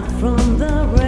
from the road.